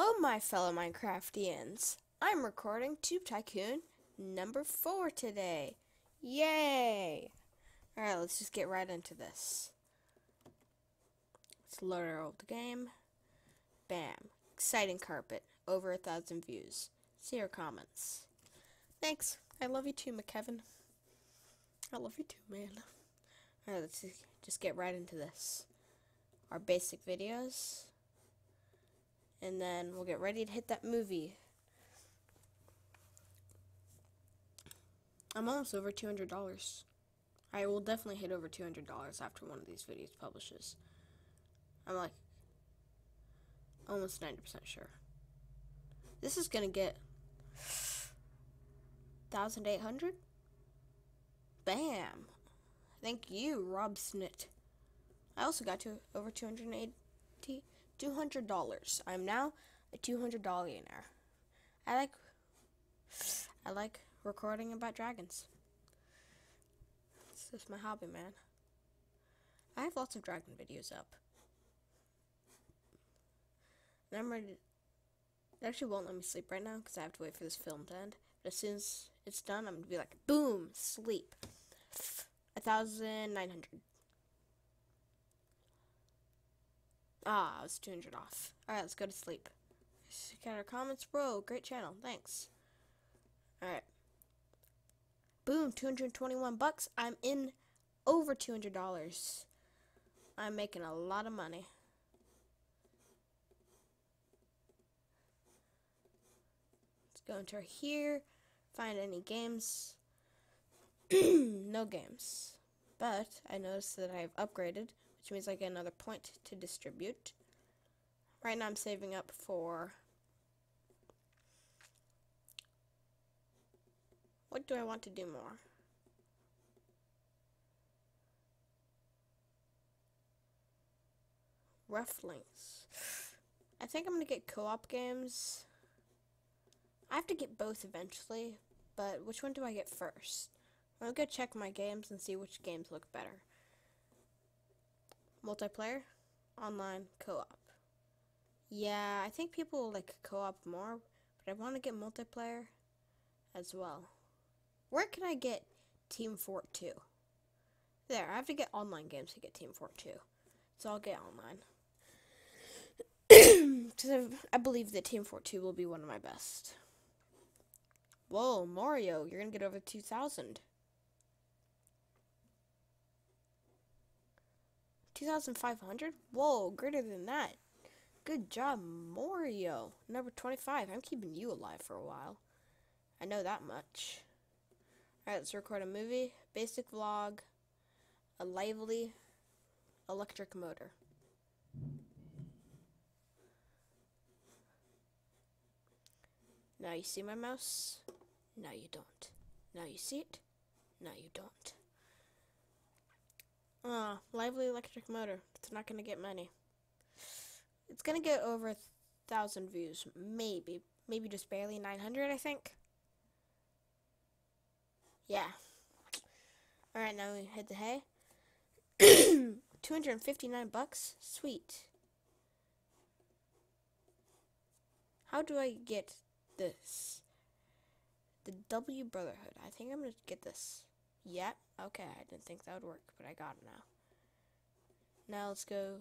Hello, my fellow Minecraftians. I'm recording Tube Tycoon number four today. Yay! Alright, let's just get right into this. Let's load our old game. Bam. Exciting carpet. Over a thousand views. See your comments. Thanks. I love you too, McKevin. I love you too, man. Alright, let's just get right into this. Our basic videos and then we'll get ready to hit that movie. I'm almost over $200. I will definitely hit over $200 after one of these videos publishes. I'm like almost 90% sure. This is going to get 1,800? Bam! Thank you, Rob Snit. I also got to over 280 $200. I'm now a $200 millionaire. I like I like recording about dragons. It's just my hobby, man. I have lots of dragon videos up. And I'm ready it actually won't let me sleep right now because I have to wait for this film to end. But as soon as it's done, I'm to be like, boom, sleep. A thousand nine hundred. Ah, was 200 off. Alright, let's go to sleep. Got our comments, bro. Great channel. Thanks. Alright. Boom, 221 bucks. I'm in over $200. I'm making a lot of money. Let's go into here. Find any games. no games. But I noticed that I've upgraded which means I get another point to distribute. Right now I'm saving up for... What do I want to do more? Rough links. I think I'm going to get co-op games. I have to get both eventually, but which one do I get first? I'll go check my games and see which games look better multiplayer, online, co-op. Yeah, I think people like co-op more, but I want to get multiplayer as well. Where can I get Team Fort 2? There, I have to get online games to get Team Fort 2. So I'll get online. Because I believe that Team Fort 2 will be one of my best. Whoa, Mario, you're going to get over 2,000. 2,500? Whoa, greater than that. Good job, Mario. Number 25. I'm keeping you alive for a while. I know that much. Alright, let's record a movie. Basic vlog. A lively electric motor. Now you see my mouse? Now you don't. Now you see it? Now you don't. Uh, lively electric motor. It's not gonna get many. It's gonna get over a thousand views, maybe, maybe just barely 900, I think. Yeah. All right, now we hit the hay. 259 bucks. Sweet. How do I get this? The W Brotherhood. I think I'm gonna get this. Yep. Okay, I didn't think that would work, but I got it now. Now let's go.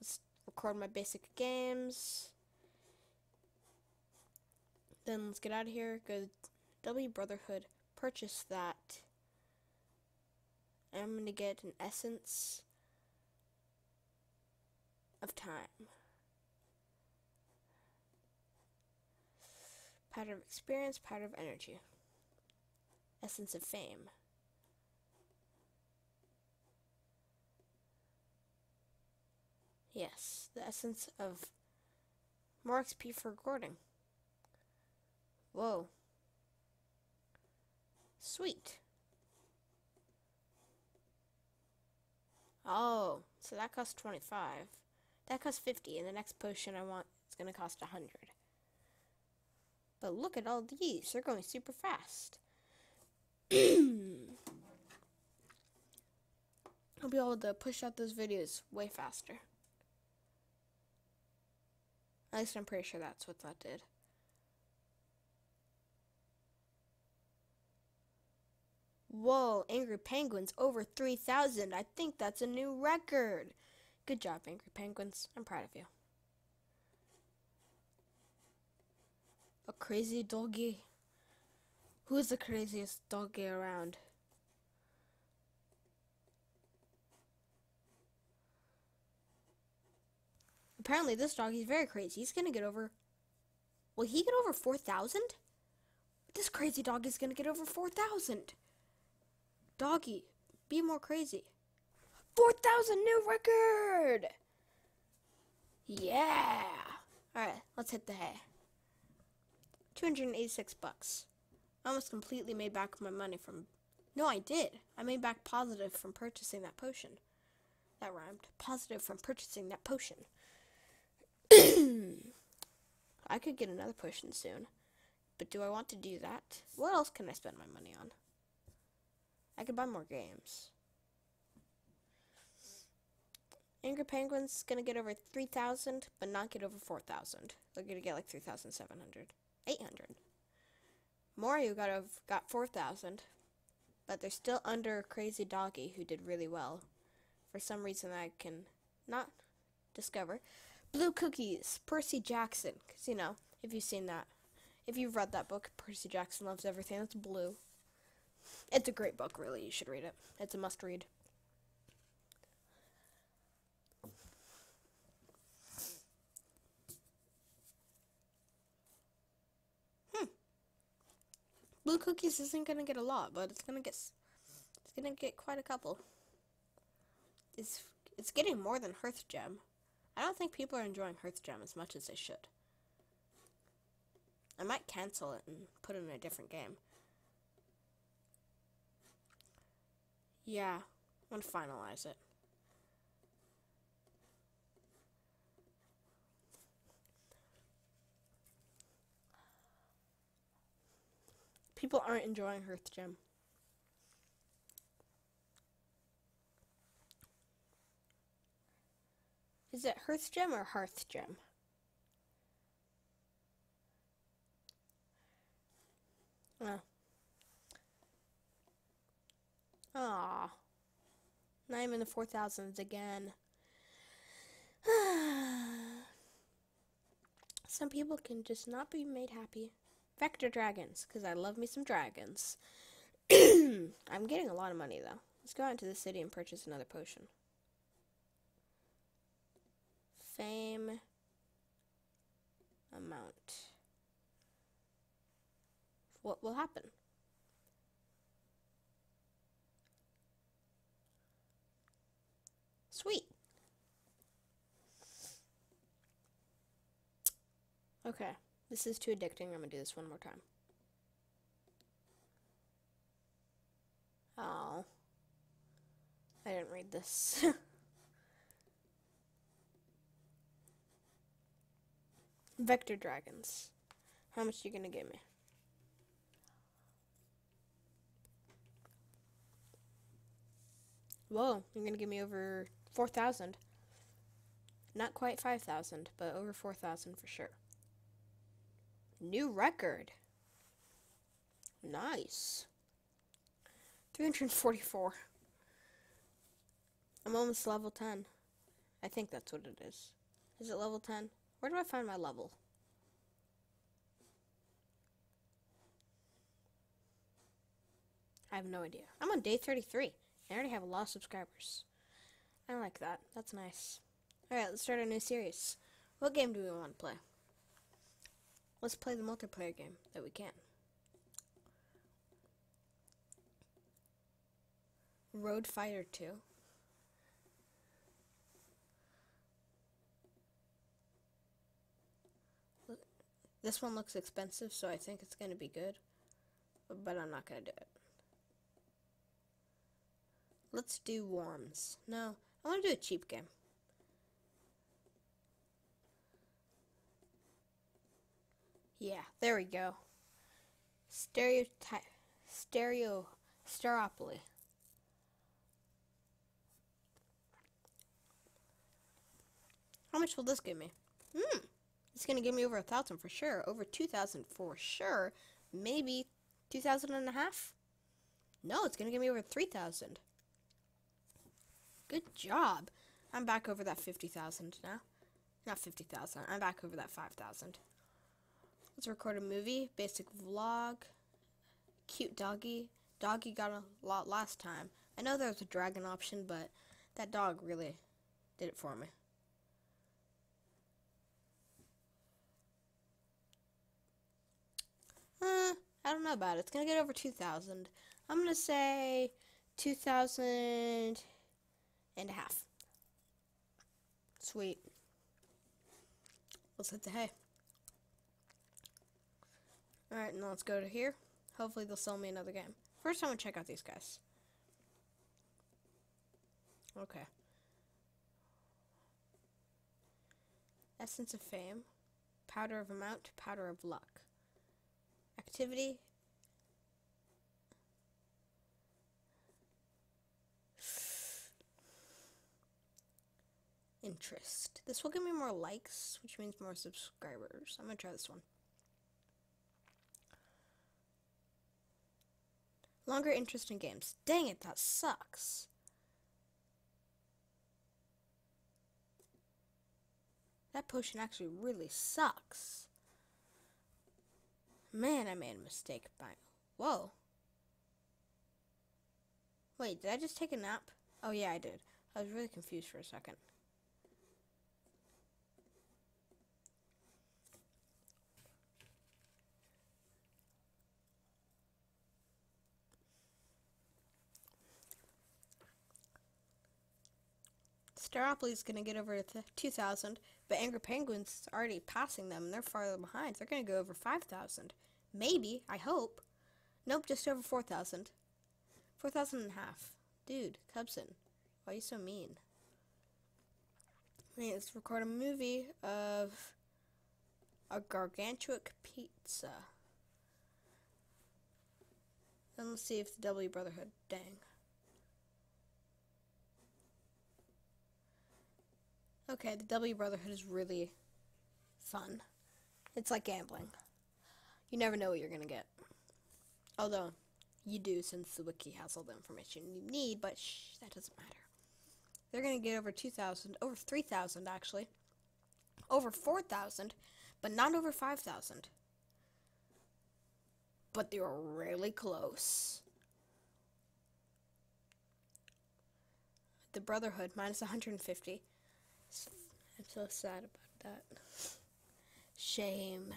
Let's record my basic games. Then let's get out of here. Go to W Brotherhood. Purchase that. I'm gonna get an essence of time. Powder of experience, powder of energy. Essence of fame. Yes, the essence of more XP for recording. Whoa. Sweet. Oh, so that costs 25. That costs 50, and the next potion I want is going to cost 100. But look at all these. They're going super fast. I'll be able to push out those videos way faster. At least I'm pretty sure that's what that did. Whoa, Angry Penguins over 3,000. I think that's a new record. Good job, Angry Penguins. I'm proud of you. A crazy doggy. Who's the craziest doggy around? Apparently, this doggy's very crazy. He's gonna get over. Will he get over 4,000? This crazy dog is gonna get over 4,000. Doggy, be more crazy. 4,000 new record! Yeah! Alright, let's hit the hay. 286 bucks. I almost completely made back my money from. No, I did. I made back positive from purchasing that potion. That rhymed. Positive from purchasing that potion. I could get another potion soon. But do I want to do that? What else can I spend my money on? I could buy more games. Angry Penguin's gonna get over 3,000, but not get over 4,000. They're gonna get like 3,700. 800. Mario got over, got 4,000, but they're still under Crazy Doggy, who did really well. For some reason I can not discover. Blue Cookies, Percy Jackson. Because, you know, if you've seen that, if you've read that book, Percy Jackson Loves Everything That's Blue. It's a great book, really. You should read it. It's a must read. Hmm. Blue cookies isn't gonna get a lot, but it's gonna get it's gonna get quite a couple. It's it's getting more than Hearth Gem. I don't think people are enjoying Hearth Gem as much as they should. I might cancel it and put it in a different game. Yeah, I'm gonna finalize it. People aren't enjoying Hearth Gem. Is it Hearth Gem or Hearth Gem? Oh. Ah. Now I'm in the 4000s again. some people can just not be made happy. Vector dragons, because I love me some dragons. I'm getting a lot of money though. Let's go out into the city and purchase another potion. Fame amount. What will happen? Sweet. Okay, this is too addicting. I'm gonna do this one more time. Oh. I didn't read this. Vector dragons. How much you gonna give me? Whoa, you're gonna give me over 4,000. Not quite 5,000, but over 4,000 for sure. New record. Nice. 344. I'm almost level 10. I think that's what it is. Is it level 10? Where do I find my level? I have no idea. I'm on day 33. I already have a lot of subscribers. I like that. That's nice. Alright, let's start a new series. What game do we want to play? Let's play the multiplayer game that we can. Road Fighter 2. This one looks expensive, so I think it's going to be good. But I'm not going to do it. Let's do Worms. No, I want to do a cheap game. Yeah, there we go. Stereotype. Stereo. Steropoly. How much will this give me? Hmm. It's gonna give me over a thousand for sure. Over two thousand for sure. Maybe two thousand and a half. No, it's gonna give me over three thousand. Good job. I'm back over that fifty thousand now. Not fifty thousand. I'm back over that five thousand. Let's record a movie. Basic vlog. Cute doggy. Doggy got a lot last time. I know there was a dragon option, but that dog really did it for me. Uh, I don't know about it. It's gonna get over 2,000. I'm gonna say 2,000 and a half. Sweet. Let's hit the hay. Alright, now let's go to here. Hopefully they'll sell me another game. First, I'm gonna check out these guys. Okay. Essence of Fame. Powder of Amount. Powder of Luck. Activity. Interest. This will give me more likes, which means more subscribers. I'm gonna try this one. Longer interest in games. Dang it, that sucks. That potion actually really sucks. Man, I made a mistake by. Whoa. Wait, did I just take a nap? Oh, yeah, I did. I was really confused for a second. Staropolis going to get over to 2,000, but Angry Penguins is already passing them, and they're farther behind. They're going to go over 5,000. Maybe, I hope. Nope, just over 4,000. 4,000 and a half. Dude, Cubson, why are you so mean? Let's record a movie of a gargantuan pizza. Then let's see if the W Brotherhood, dang. Okay, the W Brotherhood is really fun. It's like gambling. You never know what you're to get. Although, you do since the wiki has all the information you need, but shh, that doesn't matter. They're to get over 2,000, over 3,000 actually, over 4,000, but not over 5,000. But they were really close. The Brotherhood, minus 150. I'm so sad about that. Shame.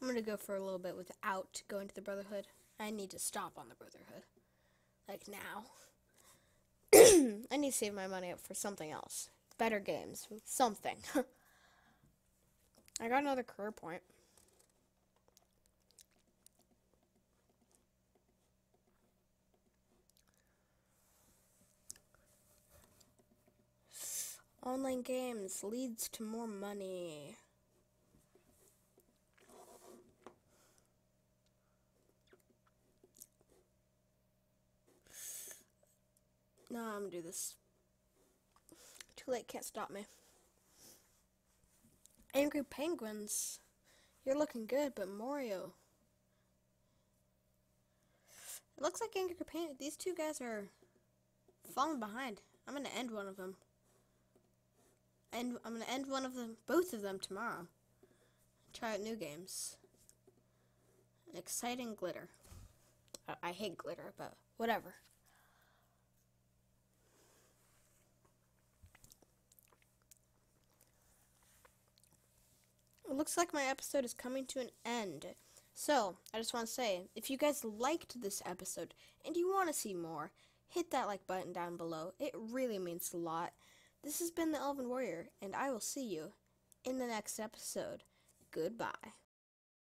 I'm gonna go for a little bit without going to the Brotherhood. I need to stop on the Brotherhood. Like now. I need to save my money up for something else. Better games. Something. I got another career point. Online games leads to more money. No, I'm gonna do this. Too late, can't stop me. Angry Penguins. You're looking good, but Mario. It looks like Angry Penguins. These two guys are falling behind. I'm gonna end one of them. And I'm gonna end one of them, both of them tomorrow. Try out new games. Exciting glitter. I, I hate glitter, but whatever. It looks like my episode is coming to an end. So, I just want to say, if you guys liked this episode and you want to see more, hit that like button down below. It really means a lot. This has been the Elven Warrior, and I will see you in the next episode. Goodbye.